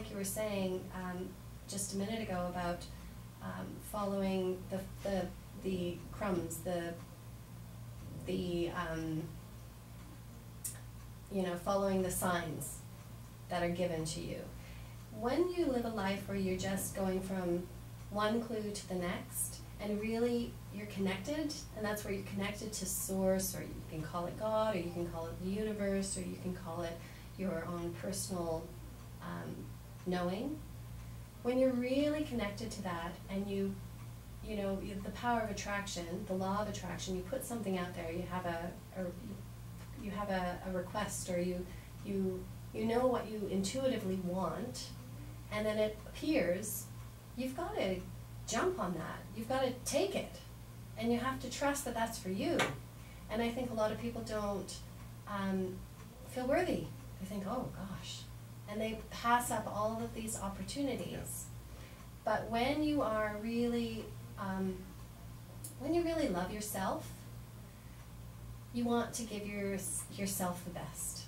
like you were saying um, just a minute ago about um, following the, the, the crumbs, the, the, um, you know, following the signs that are given to you. When you live a life where you're just going from one clue to the next, and really you're connected, and that's where you're connected to source, or you can call it God, or you can call it the universe, or you can call it your own personal um, knowing. When you're really connected to that, and you, you know, you the power of attraction, the law of attraction, you put something out there, you have a, a you have a, a request, or you, you, you know what you intuitively want, and then it appears, you've got to jump on that. You've got to take it. And you have to trust that that's for you. And I think a lot of people don't um, feel worthy. They think, oh gosh. And they pass up all of these opportunities. Yeah. But when you are really, um, when you really love yourself, you want to give your, yourself the best.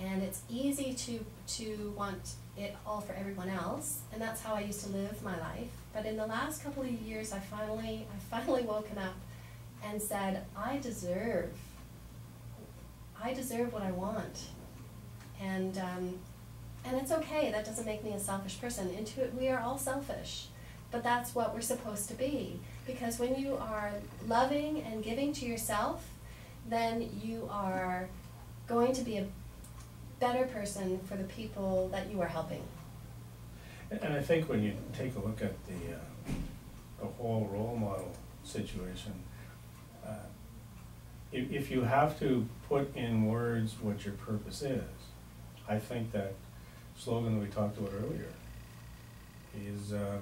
And it's easy to, to want it all for everyone else, and that's how I used to live my life. But in the last couple of years, I finally, I finally woken up and said, I deserve, I deserve what I want, and um, and it's okay. That doesn't make me a selfish person. Into we are all selfish, but that's what we're supposed to be. Because when you are loving and giving to yourself, then you are going to be a better person for the people that you are helping. And I think when you take a look at the, uh, the whole role model situation, uh, if, if you have to put in words what your purpose is, I think that slogan that we talked about earlier is, um,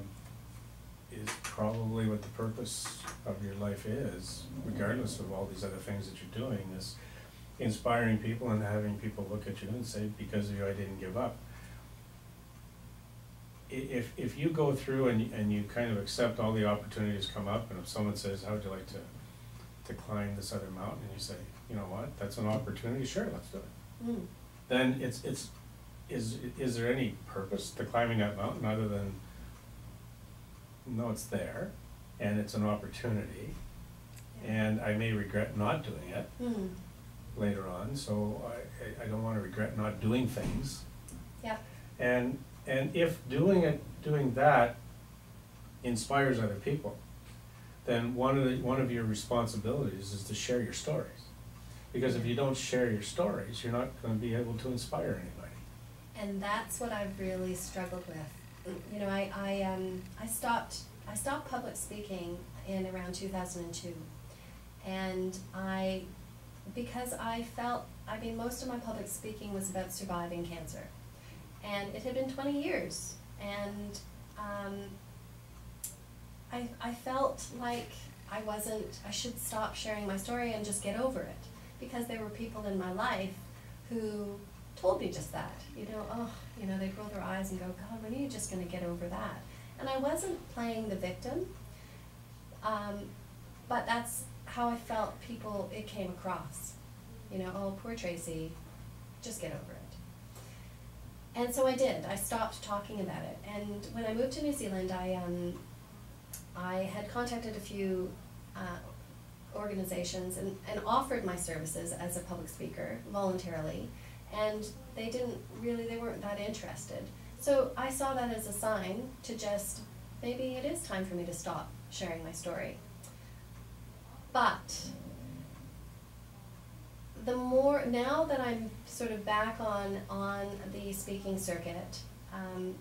is probably what the purpose of your life is, regardless of all these other things that you're doing, is inspiring people and having people look at you and say, because of you, I didn't give up. If, if you go through and, and you kind of accept all the opportunities come up, and if someone says, how would you like to, to climb this other mountain, and you say, you know what, that's an opportunity, sure, let's do it. Mm. Then it's, it's, is, is there any purpose to climbing that mountain other than, no, it's there, and it's an opportunity, and I may regret not doing it. Mm later on, so I, I don't want to regret not doing things. Yeah. And, and if doing it, doing that inspires other people, then one of the, one of your responsibilities is to share your stories. Because if you don't share your stories, you're not going to be able to inspire anybody. And that's what I've really struggled with. You know, I, I, um, I stopped I stopped public speaking in around 2002, and I because I felt, I mean, most of my public speaking was about surviving cancer. And it had been 20 years. And um, I, I felt like I wasn't, I should stop sharing my story and just get over it. Because there were people in my life who told me just that. You know, oh, you know, they'd roll their eyes and go, God, when are you just going to get over that? And I wasn't playing the victim, um, but that's how I felt people, it came across. You know, oh, poor Tracy, just get over it. And so I did. I stopped talking about it. And when I moved to New Zealand, I, um, I had contacted a few uh, organizations and, and offered my services as a public speaker voluntarily. And they didn't really, they weren't that interested. So I saw that as a sign to just, maybe it is time for me to stop sharing my story. But the more now that I'm sort of back on on the speaking circuit, um,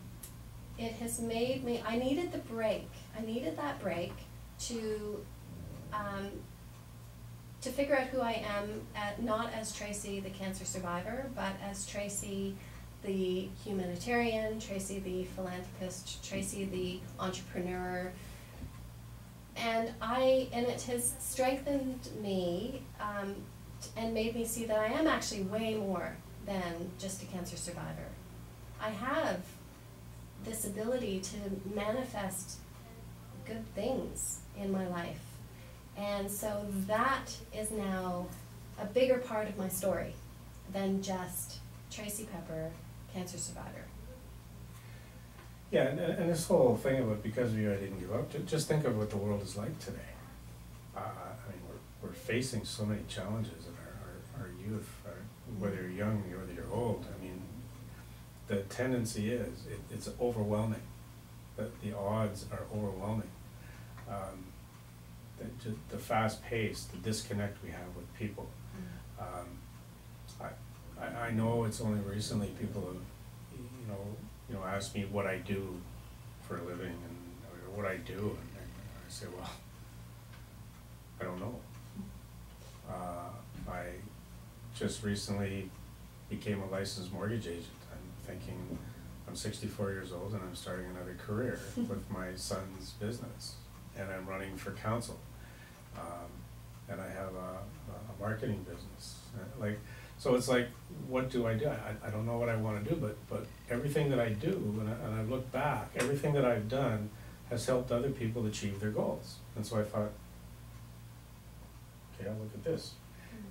it has made me. I needed the break. I needed that break to um, to figure out who I am, at, not as Tracy, the cancer survivor, but as Tracy, the humanitarian, Tracy, the philanthropist, Tracy, the entrepreneur, and I and it has strengthened me um, and made me see that I am actually way more than just a cancer survivor. I have this ability to manifest good things in my life, and so that is now a bigger part of my story than just Tracy Pepper, cancer survivor. Yeah, and, and this whole thing about because of you I didn't give up, just think of what the world is like today. Uh, I mean, we're, we're facing so many challenges in our, our, our youth, uh, whether you're young, or whether you're old, I mean, the tendency is, it, it's overwhelming, the, the odds are overwhelming. Um, the, the fast pace, the disconnect we have with people. Um, I, I, I know it's only recently people have, you know, you know, asked me what I do for a living and, or what I do, and, I say, well, I don't know. Uh, I just recently became a licensed mortgage agent. I'm thinking, I'm sixty-four years old and I'm starting another career with my son's business. And I'm running for council. Um, and I have a, a marketing business. Uh, Like, so it's like, what do I do? I, I don't know what I wanna do, but, but everything that I do, and I, and I look back, everything that I've done has helped other people achieve their goals. And so I thought, okay, I'll look at this.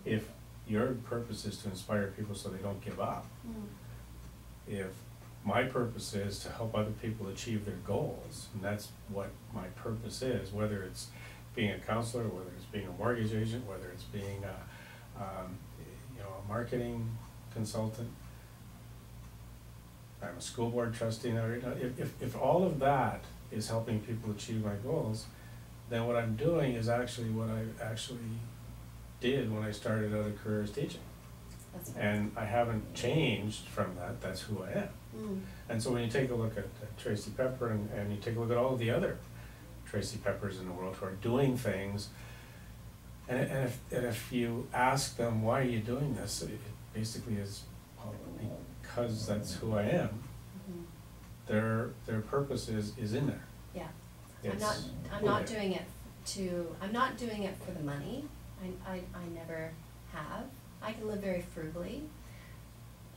If your purpose is to inspire people so they don't give up, Mm. if my purpose is to help other people achieve their goals, and that's what my purpose is, whether it's being a counselor, whether it's being a mortgage agent, whether it's being a, um, you know, a marketing consultant. I'm a school board trustee now, if, if, if all of that is helping people achieve my goals, then what I'm doing is actually what I actually did when I started out a career as teaching. That's right. And I haven't changed from that, that's who I am. Mm. And so when you take a look at at Tracy Pepper and, and you take a look at all the other Tracy Peppers in the world who are doing things, and, and if, and if you ask them, why are you doing this, it basically is, because that's who I am. Mhm. Their, their purpose is, is in there. Yeah, I'm not, I'm not doing it to, I'm not doing it for the money, I, I, I never have, I can live very frugally.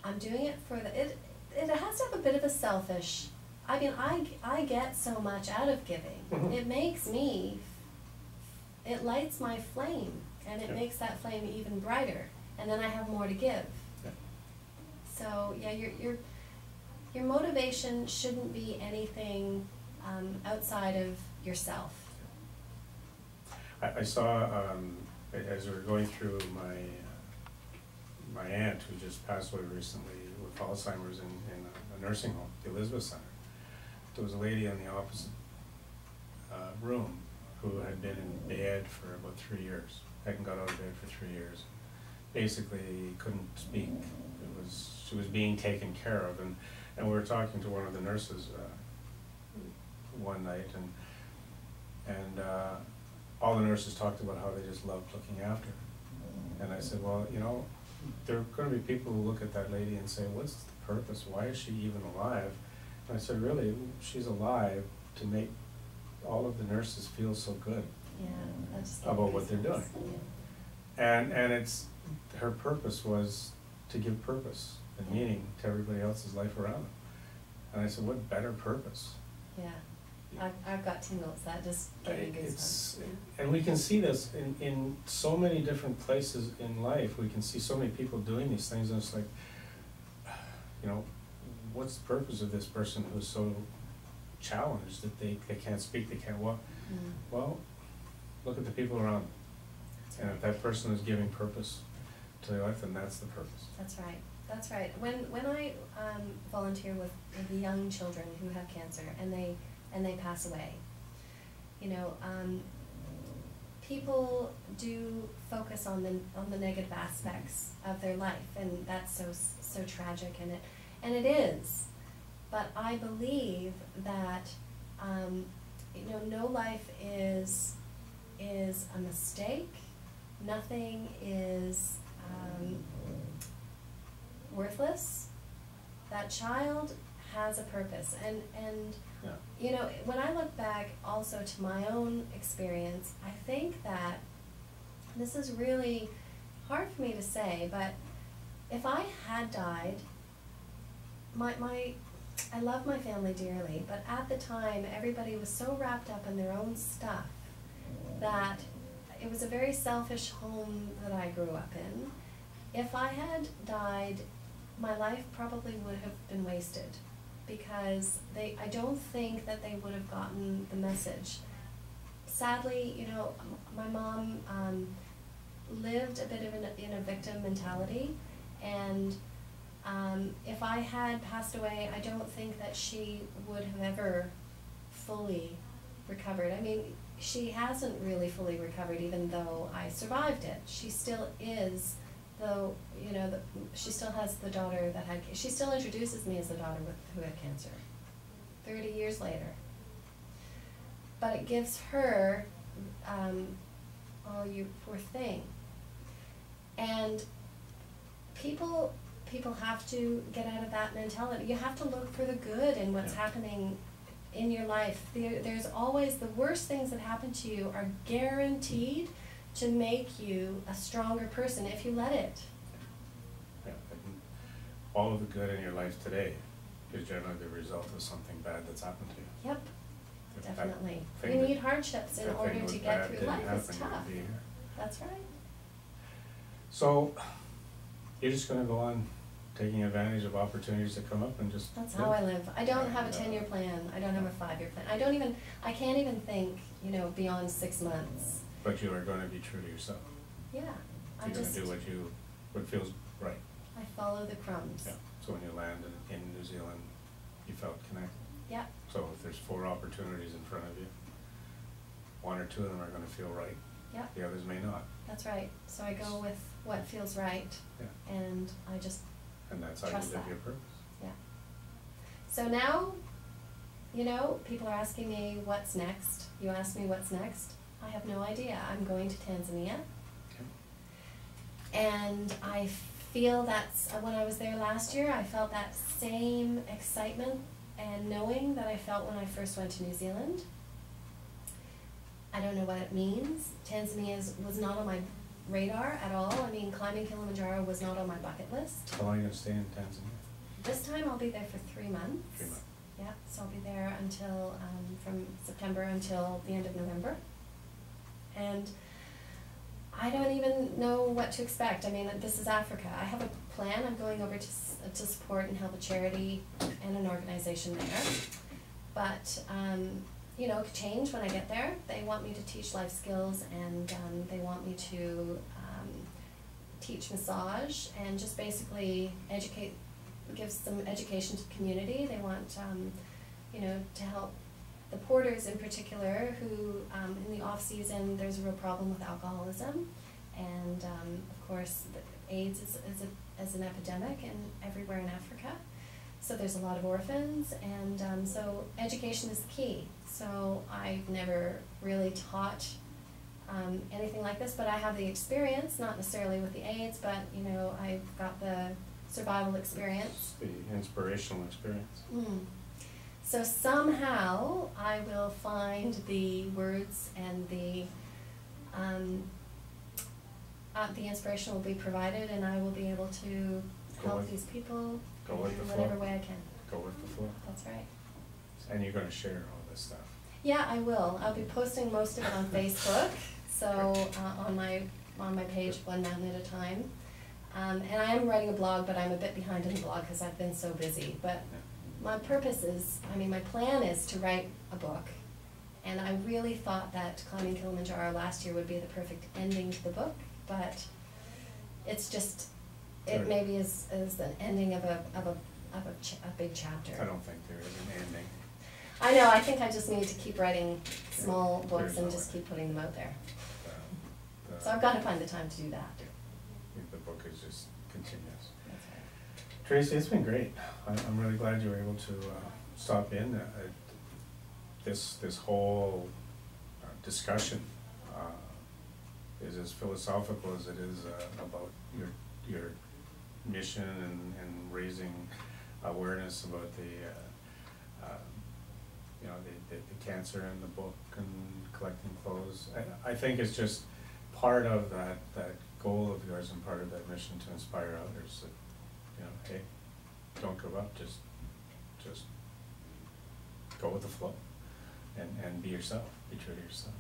I'm doing it for the, it, it has to have a bit of a selfish, I mean, I, I get so much out of giving. Mhm. It makes me, it lights my flame, and it Yeah. makes that flame even brighter, and then I have more to give. Yeah. So, yeah, your, your, your motivation shouldn't be anything, um, outside of yourself. I, I saw, um, as we were going through my, my aunt who just passed away recently with Alzheimer's in, in a- nursing home, the Elizabeth Center. There was a lady in the opposite, uh, room who had been in bed for about three years, hadn't got out of bed for three years. Basically couldn't speak, it was, she was being taken care of, and, and we were talking to one of the nurses, uh, one night, and, and, uh, all the nurses talked about how they just loved looking after her. And I said, well, you know, there are gonna be people who look at that lady and say, what's the purpose, why is she even alive? And I said, really, she's alive to make all of the nurses feel so good. Yeah. About what they're doing. And, and it's, her purpose was to give purpose and meaning to everybody else's life around them. And I said, what better purpose? Yeah, I've, I've got tingles, that just gave me It's, goosebumps. and we can see this in, in so many different places in life, we can see so many people doing these things, and it's like, you know, what's the purpose of this person who's so challenged that they, they can't speak, they can't walk? Mm, Well, look at the people around them, that's and right. if that person is giving purpose to their life, then that's the purpose. That's right, that's right. When, when I, um, volunteer with, with young children who have cancer and they, and they pass away, you know, um, people do focus on the, on the negative aspects of their life, and that's so, so tragic, and it, and it is. But I believe that, um, you know, no life is, is a mistake. Nothing is, um, worthless. That child has a purpose, and, and Yeah. you know, when I look back also to my own experience, I think that this is really hard for me to say, but if I had died, my, my, I love my family dearly, but at the time, everybody was so wrapped up in their own stuff that it was a very selfish home that I grew up in. If I had died, my life probably would have been wasted because they, I don't think that they would have gotten the message. Sadly, you know, my mom um, lived a bit of an, in a victim mentality, and um, if I had passed away, I don't think that she would have ever fully recovered. I mean, she hasn't really fully recovered, even though I survived it. She still is, though, you know, the, she still has the daughter that had, she still introduces me as the daughter with, who had cancer, 30 years later. But it gives her, um, oh, you poor thing. And people people have to get out of that mentality. You have to look for the good in what's Yeah. happening in your life. There, there's always the worst things that happen to you are guaranteed to make you a stronger person if you let it. Yeah, all of the good in your life today is generally the result of something bad that's happened to you. Yep, If definitely. that- need hardships in order to get through life. It's tough. That's right. So, you're just gonna go on taking advantage of opportunities that come up and just. That's live? how I live. I don't have a uh, ten-year plan. I don't have a five-year plan. I don't even, I can't even think, you know, beyond six months. But you are gonna be true to yourself. Yeah, I You're gonna just, do what you, what feels right. I follow the crumbs. Yeah, so when you land in, in New Zealand, you felt connected. Yeah, So if there's four opportunities in front of you, one or two of them are gonna feel right, yeah, the others may not. that's right. So I go with what feels right Yeah, and I just, and that's how you live that. your purpose. yeah. So now, you know, people are asking me what's next. You asked me what's next. I have no idea. I'm going to Tanzania. Okay. And I feel that's, uh, when I was there last year, I felt that same excitement and knowing that I felt when I first went to New Zealand. I don't know what it means. Tanzania is, was not on my radar at all. I mean, climbing Kilimanjaro was not on my bucket list. How long are you gonna stay in Tanzania? This time I'll be there for three months. Three months. Yeah, so I'll be there until, um, from September until the end of November. And I don't even know what to expect. I mean, this is Africa. I have a plan. I'm going over to, to support and help a charity and an organization there. But, um, you know, change when I get there. They want me to teach life skills and, um, they want me to, um, teach massage and just basically educate, give some education to the community. They want, um, you know, to help the porters in particular, who um, in the off season there's a real problem with alcoholism, and um, of course the AIDS is, is, a, is an epidemic in everywhere in Africa. So there's a lot of orphans, and um, so education is the key. So I've never really taught um, anything like this, but I have the experience, not necessarily with the AIDS, but you know I've got the survival experience. The inspirational experience. Mm. So somehow I will find the words and the um, uh, the inspiration will be provided, and I will be able to Go help with- these people go with in the whatever way I can. Go with the flow. That's right. And you're gonna share all this stuff. Yeah, I will. I'll be posting most of it on Facebook, so uh, on my on my page, one mountain at a time. Um, and I am writing a blog, but I'm a bit behind in the blog because I've been so busy. But my purpose is, I mean, my plan is to write a book. And I really thought that climbing Kilimanjaro last year would be the perfect ending to the book, but it's just, it maybe is, is the ending of a, of a, of a, ch- a big chapter. I don't think there is an ending. I know, I think I just need to keep writing small Yeah, books and no just way. keep putting them out there. The- the- So I've gotta find the time to do that. The book is just continuous. Tracy, it's been great. I'm, really glad you were able to, uh, stop in. This, this whole uh, discussion, uh, is as philosophical as it is, uh, about your, your mission and, and raising awareness about the, uh, you know, the, the, the cancer in the book and collecting clothes. I, I think it's just part of that, that goal of yours and part of that mission to inspire others that, you know, hey, don't give up, just, just go with the flow and, and be yourself, be true to yourself.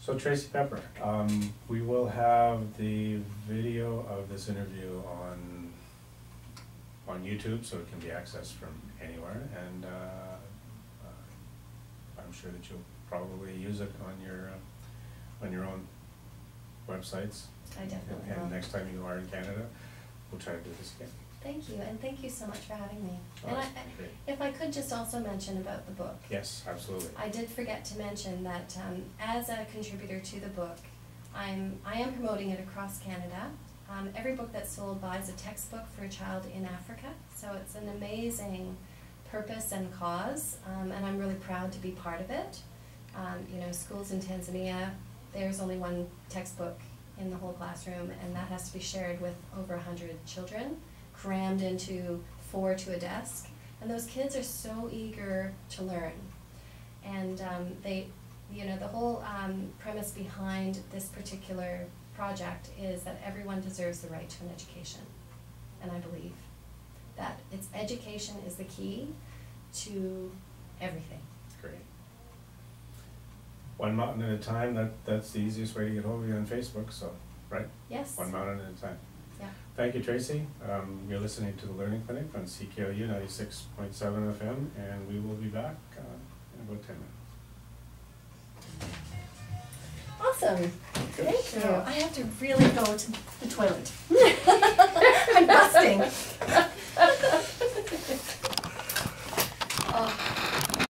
So Tracy Pepper, um, we will have the video of this interview on, on YouTube, so it can be accessed from anywhere, and, uh, uh, I'm sure that you'll probably use it on your, uh, on your own websites. I definitely And will. next time you are in Canada, we'll try to do this again. Thank you, and thank you so much for having me. Oh, And I, if I could just also mention about the book. Yes, absolutely. I did forget to mention that um, as a contributor to the book, I'm, I am promoting it across Canada. Um, every book that's sold buys a textbook for a child in Africa, so it's an amazing purpose and cause, um, and I'm really proud to be part of it. Um, you know, schools in Tanzania, there's only one textbook in the whole classroom, and that has to be shared with over 100 children, crammed into four to a desk. And those kids are so eager to learn. And um, they, you know, the whole um, premise behind this particular project is that everyone deserves the right to an education. And I believe that it's education is the key to everything. Great. One mountain at a time, that, that's the easiest way to get hold of you on Facebook, so, right? Yes? One mountain at a time. Yeah. Thank you, Tracy. Um, you're listening to the Learning Clinic on CKLU ninety-six point seven FM, and we will be back, uh, in about ten minutes. Awesome. Good. Thank you. I have to really go to the toilet. I'm busting.